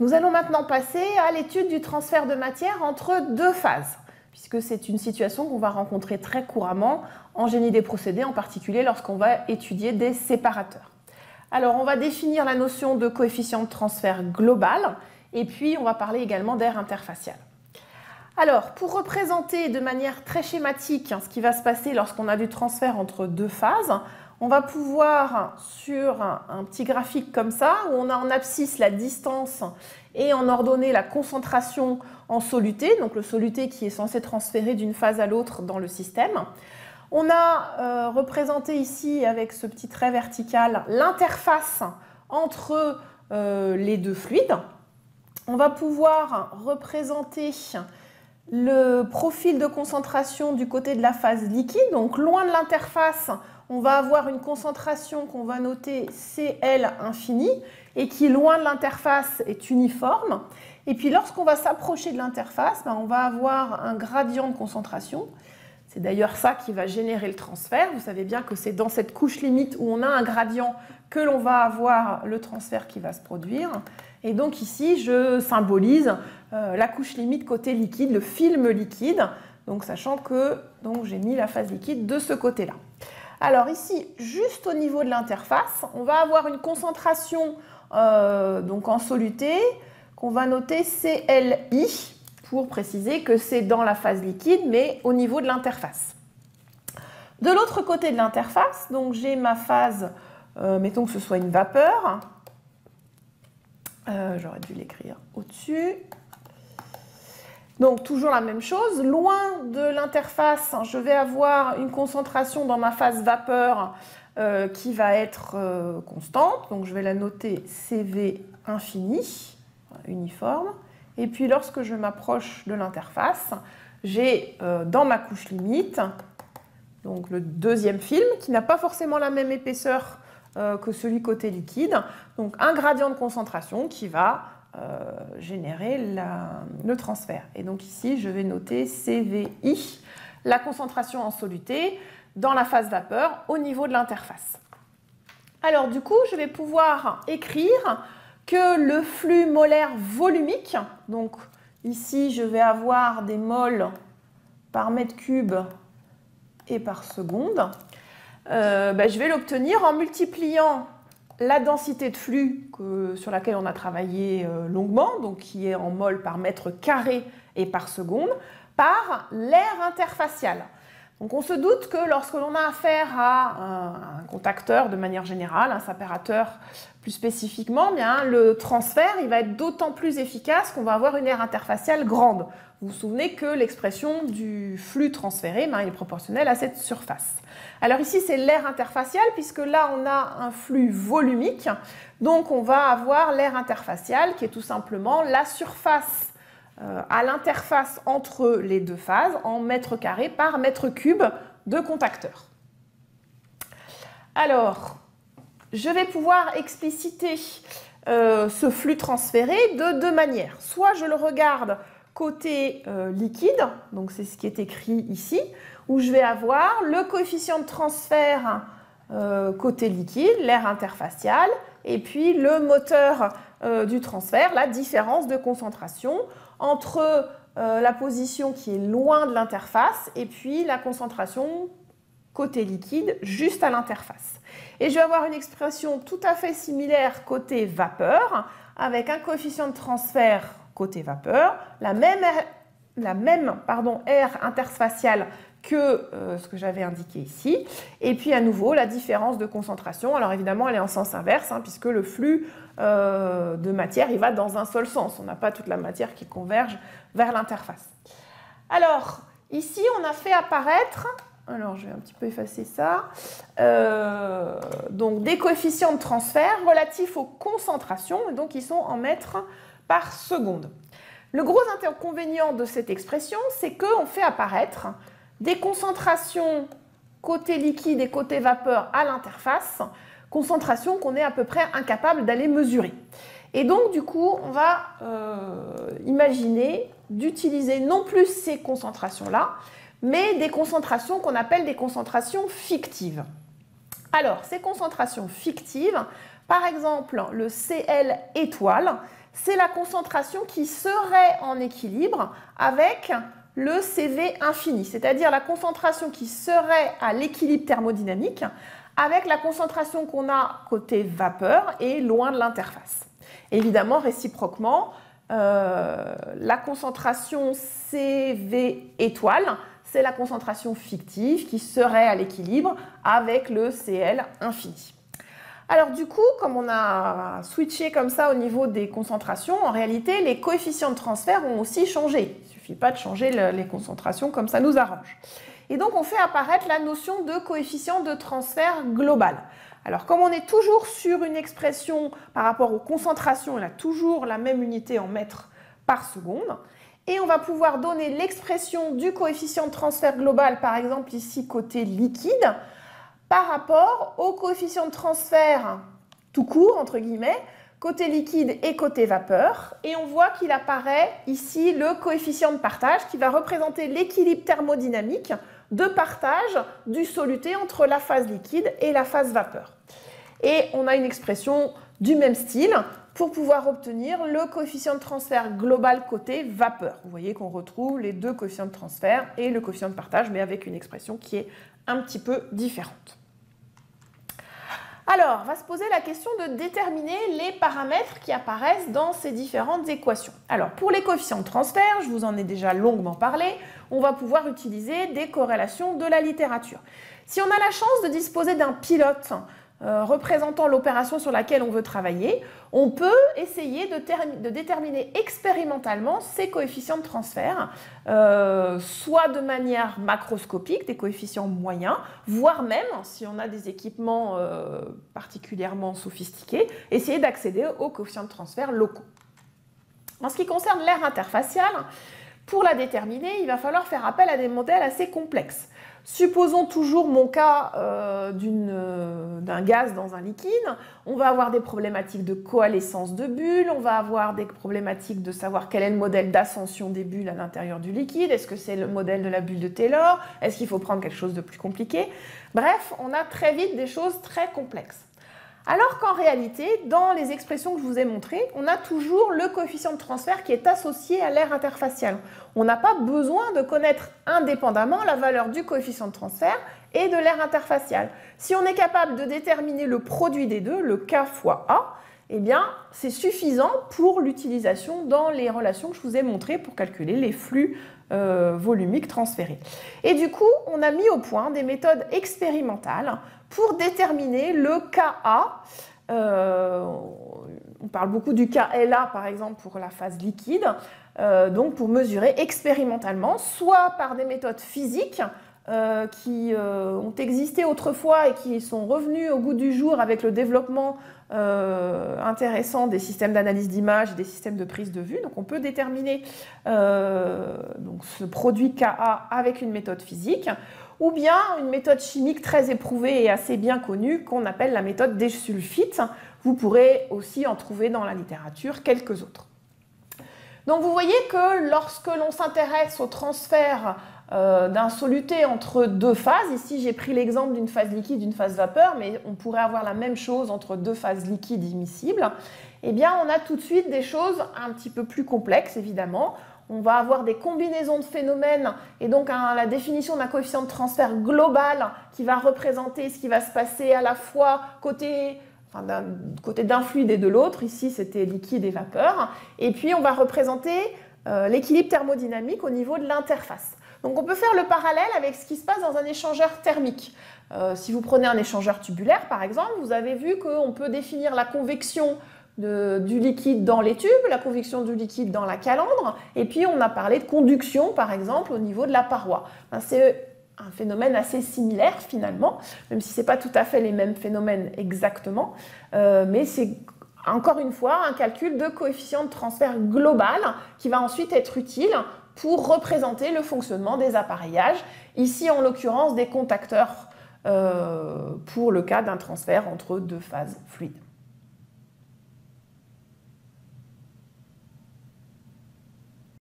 Nous allons maintenant passer à l'étude du transfert de matière entre deux phases, puisque c'est une situation qu'on va rencontrer très couramment en génie des procédés, en particulier lorsqu'on va étudier des séparateurs. Alors, on va définir la notion de coefficient de transfert global, et puis on va parler également d'air interfacial. Alors, pour représenter de manière très schématique ce qui va se passer lorsqu'on a du transfert entre deux phases, on va pouvoir, sur un, petit graphique comme ça, où on a en abscisse la distance et en ordonnée la concentration en soluté, donc le soluté qui est censé transférer d'une phase à l'autre dans le système. On a euh, représenté ici, avec ce petit trait vertical, l'interface entre euh, les deux fluides. On va pouvoir représenter le profil de concentration du côté de la phase liquide, donc loin de l'interface, on va avoir une concentration qu'on va noter CL infini et qui, loin de l'interface, est uniforme. Et puis lorsqu'on va s'approcher de l'interface, ben, on va avoir un gradient de concentration. C'est d'ailleurs ça qui va générer le transfert. Vous savez bien que c'est dans cette couche limite où on a un gradient que l'on va avoir le transfert qui va se produire. Et donc ici, je symbolise euh, la couche limite côté liquide, le film liquide, donc sachant que j'ai mis la phase liquide de ce côté-là. Alors ici, juste au niveau de l'interface, on va avoir une concentration euh, donc en soluté qu'on va noter CLI pour préciser que c'est dans la phase liquide, mais au niveau de l'interface. De l'autre côté de l'interface, donc j'ai ma phase, euh, mettons que ce soit une vapeur. Euh, j'aurais dû l'écrire au-dessus. Donc toujours la même chose, loin de l'interface, je vais avoir une concentration dans ma phase vapeur euh, qui va être euh, constante, donc je vais la noter CV infini, uniforme. Et puis lorsque je m'approche de l'interface, j'ai euh, dans ma couche limite, donc le deuxième film, qui n'a pas forcément la même épaisseur que celui côté liquide, donc un gradient de concentration qui va euh, générer le transfert. Et donc ici, je vais noter CVI, la concentration en soluté dans la phase vapeur au niveau de l'interface. Alors du coup, je vais pouvoir écrire que le flux molaire volumique, donc ici je vais avoir des moles par mètre cube et par seconde, euh, ben, je vais l'obtenir en multipliant la densité de flux sur laquelle on a travaillé euh, longuement, donc qui est en mol par mètre carré et par seconde, par l'air interfacial. Donc on se doute que lorsque l'on a affaire à un, contacteur de manière générale, un séparateur plus spécifiquement, bien, le transfert il va être d'autant plus efficace qu'on va avoir une aire interfaciale grande. Vous vous souvenez que l'expression du flux transféré ben, est proportionnelle à cette surface. Alors ici, c'est l'air interfacial, puisque là, on a un flux volumique. Donc, on va avoir l'air interfacial, qui est tout simplement la surface euh, à l'interface entre les deux phases en mètres carrés par mètre cube de contacteur. Alors, je vais pouvoir expliciter euh, ce flux transféré de deux manières. Soit je le regarde côté euh, liquide, donc c'est ce qui est écrit ici, où je vais avoir le coefficient de transfert euh, côté liquide, l'air interfacial, et puis le moteur euh, du transfert, la différence de concentration entre euh, la position qui est loin de l'interface et puis la concentration côté liquide juste à l'interface. Et je vais avoir une expression tout à fait similaire côté vapeur, avec un coefficient de transfert côté vapeur, la même, la même pardon, air interfaciale que euh, ce que j'avais indiqué ici. Et puis à nouveau, la différence de concentration. Alors évidemment, elle est en sens inverse, hein, puisque le flux euh, de matière, il va dans un seul sens. On n'a pas toute la matière qui converge vers l'interface. Alors, ici, on a fait apparaître, alors je vais un petit peu effacer ça, euh, donc des coefficients de transfert relatifs aux concentrations, donc ils sont en mètres par seconde. Le gros inconvénient de cette expression, c'est qu'on fait apparaître des concentrations côté liquide et côté vapeur à l'interface, concentration qu'on est à peu près incapable d'aller mesurer. Et donc, du coup, on va euh, imaginer d'utiliser non plus ces concentrations-là, mais des concentrations qu'on appelle des concentrations fictives. Alors, ces concentrations fictives, par exemple, le Cl étoile, c'est la concentration qui serait en équilibre avec le CV infini, c'est-à-dire la concentration qui serait à l'équilibre thermodynamique avec la concentration qu'on a côté vapeur et loin de l'interface. Évidemment, réciproquement, euh, la concentration CV étoile, c'est la concentration fictive qui serait à l'équilibre avec le Cl infini. Alors du coup, comme on a switché comme ça au niveau des concentrations, en réalité, les coefficients de transfert ont aussi changé. Pas de changer les concentrations comme ça nous arrange. Et donc on fait apparaître la notion de coefficient de transfert global. Alors comme on est toujours sur une expression par rapport aux concentrations, elle a toujours la même unité en mètres par seconde, et on va pouvoir donner l'expression du coefficient de transfert global, par exemple ici côté liquide, par rapport au coefficient de transfert tout court, entre guillemets, côté liquide et côté vapeur. Et on voit qu'il apparaît ici le coefficient de partage qui va représenter l'équilibre thermodynamique de partage du soluté entre la phase liquide et la phase vapeur. Et on a une expression du même style pour pouvoir obtenir le coefficient de transfert global côté vapeur. Vous voyez qu'on retrouve les deux coefficients de transfert et le coefficient de partage, mais avec une expression qui est un petit peu différente. Alors, va se poser la question de déterminer les paramètres qui apparaissent dans ces différentes équations. Alors, pour les coefficients de transfert, je vous en ai déjà longuement parlé, on va pouvoir utiliser des corrélations de la littérature. Si on a la chance de disposer d'un pilote euh, représentant l'opération sur laquelle on veut travailler, on peut essayer de, déterminer expérimentalement ces coefficients de transfert, euh, soit de manière macroscopique, des coefficients moyens, voire même, si on a des équipements euh, particulièrement sophistiqués, essayer d'accéder aux coefficients de transfert locaux. En ce qui concerne l'air interfacial, pour la déterminer, il va falloir faire appel à des modèles assez complexes. Supposons toujours mon cas euh, euh, d'un gaz dans un liquide. On va avoir des problématiques de coalescence de bulles, on va avoir des problématiques de savoir quel est le modèle d'ascension des bulles à l'intérieur du liquide. Est-ce que c'est le modèle de la bulle de Taylor? Est-ce qu'il faut prendre quelque chose de plus compliqué? Bref, on a très vite des choses très complexes. Alors qu'en réalité, dans les expressions que je vous ai montrées, on a toujours le coefficient de transfert qui est associé à l'air interfacial. On n'a pas besoin de connaître indépendamment la valeur du coefficient de transfert et de l'air interfacial. Si on est capable de déterminer le produit des deux, le K fois A, eh bien, c'est suffisant pour l'utilisation dans les relations que je vous ai montrées pour calculer les flux euh, volumiques transférés. Et du coup, on a mis au point des méthodes expérimentales pour déterminer le KA. Euh, on parle beaucoup du KLA par exemple pour la phase liquide, euh, donc pour mesurer expérimentalement, soit par des méthodes physiques euh, qui ont existé autrefois et qui sont revenues au goût du jour avec le développement intéressant des systèmes d'analyse d'image et des systèmes de prise de vue. Donc on peut déterminer donc ce produit KA avec une méthode physique ou bien une méthode chimique très éprouvée et assez bien connue qu'on appelle la méthode des sulfites. Vous pourrez aussi en trouver dans la littérature quelques autres. Donc vous voyez que lorsque l'on s'intéresse au transfert euh, d'un soluté entre deux phases, ici j'ai pris l'exemple d'une phase liquide, d'une phase vapeur, mais on pourrait avoir la même chose entre deux phases liquides immiscibles, eh bien on a tout de suite des choses un petit peu plus complexes évidemment on va avoir des combinaisons de phénomènes et donc la définition d'un coefficient de transfert global qui va représenter ce qui va se passer à la fois côté d'un côté d'un fluide et de l'autre. Ici, c'était liquide et vapeur. Et puis, on va représenter euh, l'équilibre thermodynamique au niveau de l'interface. Donc, on peut faire le parallèle avec ce qui se passe dans un échangeur thermique. Euh, si vous prenez un échangeur tubulaire, par exemple, vous avez vu qu'on peut définir la convection du liquide dans les tubes, la convection du liquide dans la calandre, et puis on a parlé de conduction par exemple au niveau de la paroi. C'est un phénomène assez similaire finalement, même si ce n'est pas tout à fait les mêmes phénomènes exactement, euh, mais c'est encore une fois un calcul de coefficient de transfert global qui va ensuite être utile pour représenter le fonctionnement des appareillages, ici en l'occurrence des contacteurs euh, pour le cas d'un transfert entre deux phases fluides.